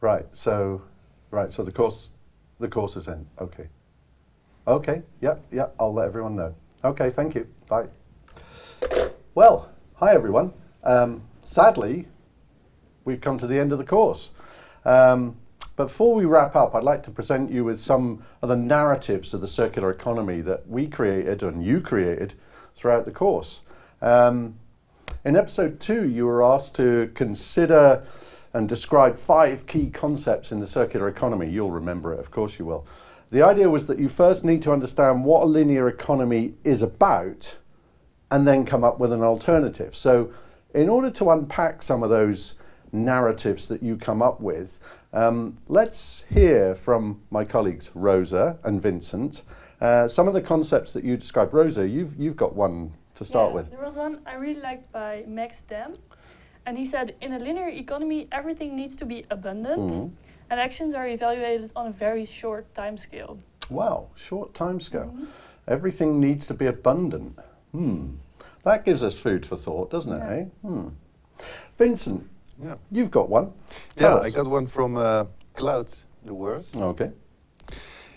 Right. So, right. So the course, the course is in. Okay. Okay. Yep. Yep. I'll let everyone know. Okay. Thank you. Bye. Well, hi everyone. Um, sadly, we've come to the end of the course. Um, before we wrap up, I'd like to present you with some of the narratives of the circular economy that we created and you created throughout the course. Um, in episode two, you were asked to consider and describe five key concepts in the circular economy. You'll remember it, of course you will. The idea was that you first need to understand what a linear economy is about and then come up with an alternative. So, in order to unpack some of those narratives that you come up with, um, let's hear from my colleagues Rosa and Vincent uh, some of the concepts that you described. Rosa, you've, you've got one to start yeah, with. There was one I really liked by Max Dam, and he said, in a linear economy, everything needs to be abundant, Mhm. and actions are evaluated on a very short time scale. Wow, short time scale. Mhm. Everything needs to be abundant. Hmm. That gives us food for thought, doesn't it, Yeah. eh? Hmm. Vincent, Yeah. you've got one. Tell yeah, us. I got one from uh, Cloud, the words. Okay.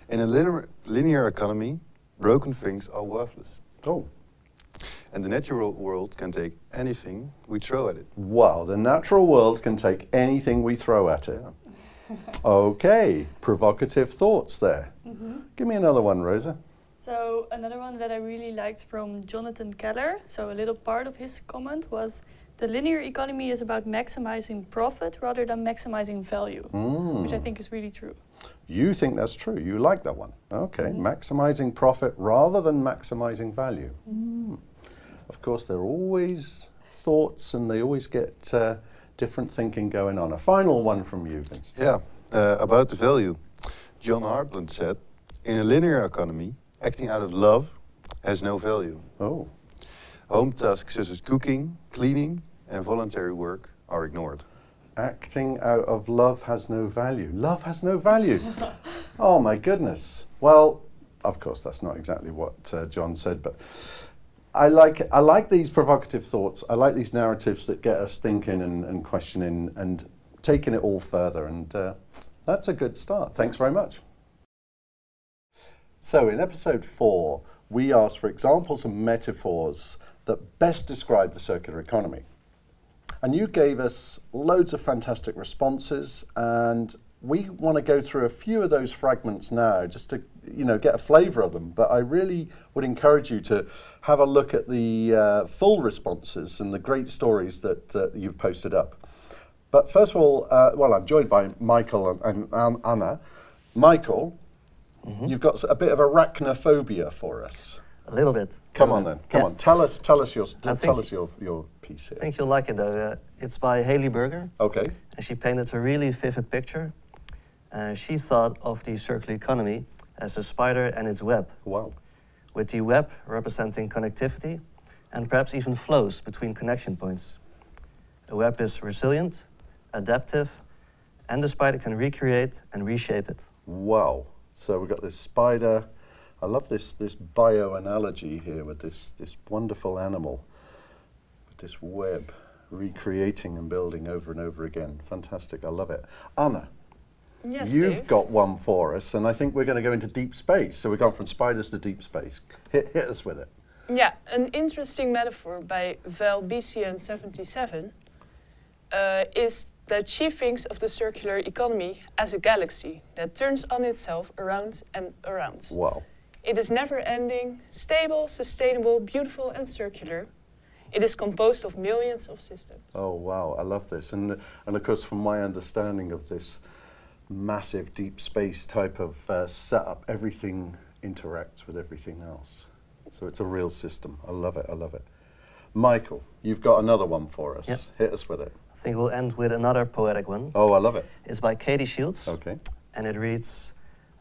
In a linear, linear economy, broken things are worthless. Oh, And the natural world can take anything we throw at it. wow. The natural world can take anything we throw at it. Okay. Provocative thoughts there. Mhm. Give me another one, Rosa. So another one that I really liked from Jonathan Keller. So a little part of his comment was the linear economy is about maximizing profit rather than maximizing value, which I Mm. think is really true. You think that's true. You like that one. Okay. Mhm. Maximizing profit rather than maximizing value. Mm. Of course, there are always thoughts and they always get uh, different thinking going on. A final one from you, Vince. Yeah, uh, about the value. John Hartland said, in a linear economy, acting out of love has no value. Oh, Home tasks such as cooking, cleaning, and voluntary work are ignored. acting out of love has no value. Love has no value. oh my goodness. Well, of course, that's not exactly what uh, John said, but I like I like these provocative thoughts. I like these narratives that get us thinking and, and questioning and taking it all further. And uh, that's a good start. Thanks very much. So, in episode four, we asked for examples and metaphors that best describe the circular economy. And you gave us loads of fantastic responses, and we want to go through a few of those fragments now, just to you know get a flavour of them. But I really would encourage you to have a look at the uh, full responses and the great stories that uh, you've posted up. But first of all, uh, well, I'm joined by Michael and, and Anna. Michael, you've got a bit of arachnophobia for us. A little bit. Come a on little then, come Yeah. on, tell us, tell us your, tell us your, your piece here. I think you'll like it though. Uh, it's by Haley Berger, Okay. and she painted a really vivid picture. Uh, she thought of the circular economy as a spider and its web, Wow. with the web representing connectivity and perhaps even flows between connection points. A web is resilient, adaptive, and the spider can recreate and reshape it. Wow. So we've got this spider. I love this this bio analogy here with this this wonderful animal with this web recreating and building over and over again. Fantastic. I love it. Anna, Yes, you've Dave. got one for us, and I think we're going to go into deep space. So we've gone from spiders to deep space. Hit, hit us with it. Yeah, an interesting metaphor by Val BCN77 uh, is that she thinks of the circular economy as a galaxy that turns on itself around and around. Wow. It is never ending, stable, sustainable, beautiful, and circular. It is composed of millions of systems. Oh wow, I love this, and and of course, from my understanding of this massive deep space type of uh, setup, everything interacts with everything else. So it's a real system. I love it. I love it. Michael, you've got another one for us. Yep. Hit us with it. I think we'll end with another poetic one. Oh, I love it. It's by Katie Shields, Okay. and it reads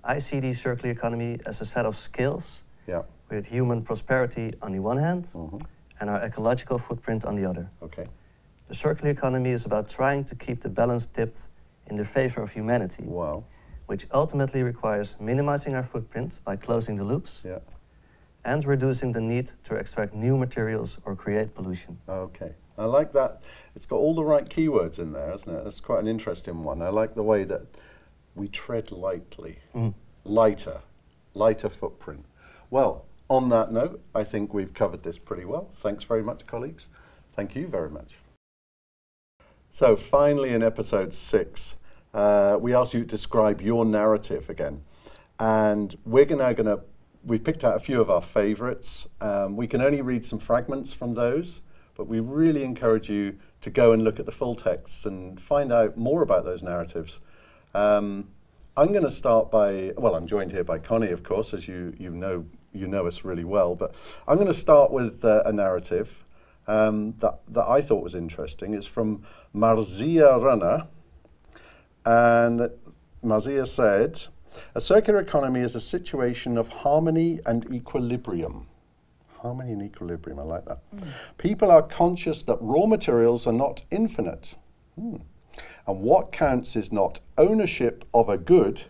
I see the circular economy as a set of skills Yeah. with human prosperity on the one hand hmm and our ecological footprint on the other. Okay. The circular economy is about trying to keep the balance tipped in the favor of humanity, Wow. which ultimately requires minimizing our footprint by closing the loops Yeah. and reducing the need to extract new materials or create pollution. Okay. I like that. It's got all the right keywords in there, isn't it? It's quite an interesting one. I like the way that we tread lightly, mm. lighter, lighter footprint. Well, on that note, I think we've covered this pretty well. Thanks very much, colleagues. Thank you very much. So, finally, in episode six, uh, we asked you to describe your narrative again. And we're now going to, we've picked out a few of our favorites. Um, we can only read some fragments from those, but we really encourage you to go and look at the full texts and find out more about those narratives. Um, I'm going to start by, well, I'm joined here by Connie, of course, as you, you know you know us really well, but I'm going to start with uh, a narrative um, that, that I thought was interesting. It's from Marzia Rana, and Marzia said, a circular economy is a situation of harmony and equilibrium. Harmony and equilibrium, I like that. People are conscious that raw materials are not infinite. Hmm. And what counts is not ownership of a good,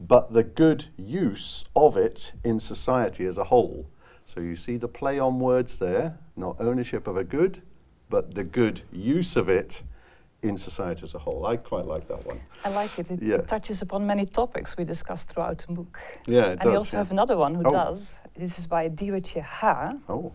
but the good use of it in society as a whole. So you see the play on words there, not ownership of a good, but the good use of it in society as a whole. I quite like that one. I like it. It, Yeah. it touches upon many topics we discussed throughout the book. Yeah, it and does. we also yeah. have another one who Oh. does. This is by Diewertje Ha. Oh,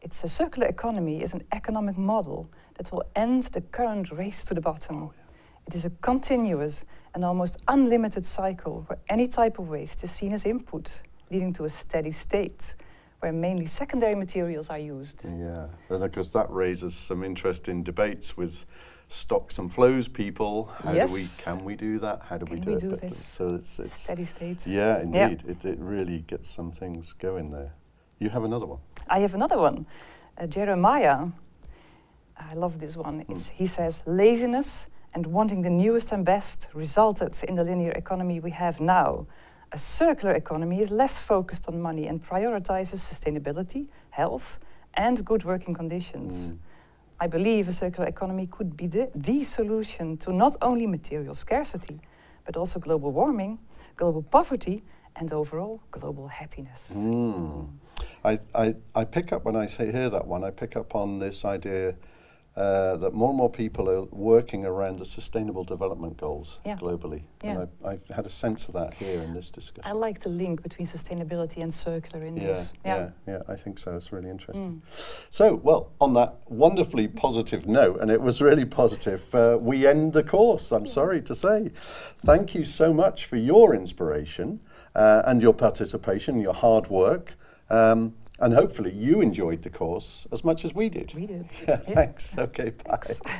It's a circular economy is an economic model that will end the current race to the bottom. Oh, yeah. It is a continuous and almost unlimited cycle where any type of waste is seen as input, leading to a steady state where mainly secondary materials are used. yeah. Course, that raises some interesting debates with stocks and flows people. How do we, Yes. can we do that? How do we do we it? do this? So it's, it's Steady states. yeah, indeed. It, it really gets some things going there. You have another one. I have another one. Uh, Jeremiah, I love this one. It's, he says, laziness and wanting the newest and best resulted in the linear economy we have now. A circular economy is less focused on money and prioritizes sustainability, health, and good working conditions. Mm. I believe a circular economy could be the, the solution to not only material scarcity, but also global warming, global poverty, and overall global happiness. Mm. I, I, I pick up when I say hear that one. I pick up on this idea uh, that more and more people are working around the sustainable development goals Yeah. globally, Yeah. and I, I had a sense of that here in this discussion. I like the link between sustainability and circular in yeah, this. yeah, yeah, I think so. It's really interesting. Mm. So, well, on that wonderfully positive note, and it was really positive, uh, we end the course, I'm sorry to say. Thank you so much for your inspiration uh, and your participation, your hard work. Um, and hopefully you enjoyed the course as much as we did. We did. Yeah, Yeah. thanks. Okay, bye. Thanks.